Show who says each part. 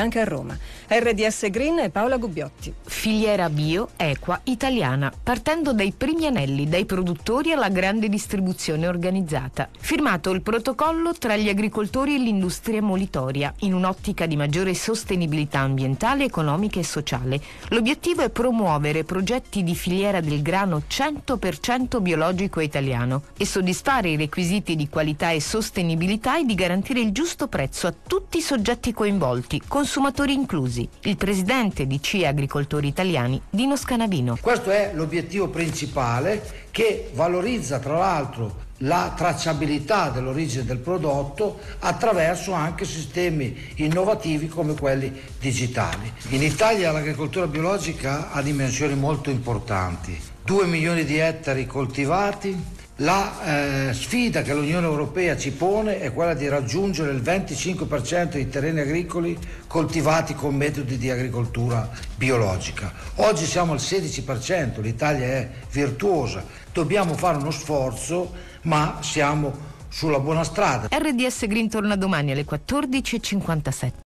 Speaker 1: anche a Roma. RDS Green e Paola Gubbiotti.
Speaker 2: Filiera bio, equa, italiana, partendo dai primi anelli, dai produttori alla grande distribuzione organizzata. Firmato il protocollo tra gli agricoltori e l'industria molitoria, in un'ottica di maggiore sostenibilità ambientale, economica e sociale. L'obiettivo è promuovere progetti di filiera del grano 100% biologico italiano e soddisfare i requisiti di qualità e sostenibilità e di garantire il giusto prezzo a tutti i soggetti coinvolti, consumatori inclusi. Il presidente di CIA Agricoltori Italiani, Dino Scanavino.
Speaker 3: Questo è l'obiettivo principale che valorizza tra l'altro la tracciabilità dell'origine del prodotto attraverso anche sistemi innovativi come quelli digitali. In Italia l'agricoltura biologica ha dimensioni molto importanti, 2 milioni di ettari coltivati, la eh, sfida che l'Unione Europea ci pone è quella di raggiungere il 25% dei terreni agricoli coltivati con metodi di agricoltura biologica. Oggi siamo al 16%, l'Italia è virtuosa, dobbiamo fare uno sforzo, ma siamo sulla buona strada.
Speaker 2: RDS Green torna domani alle 14.57.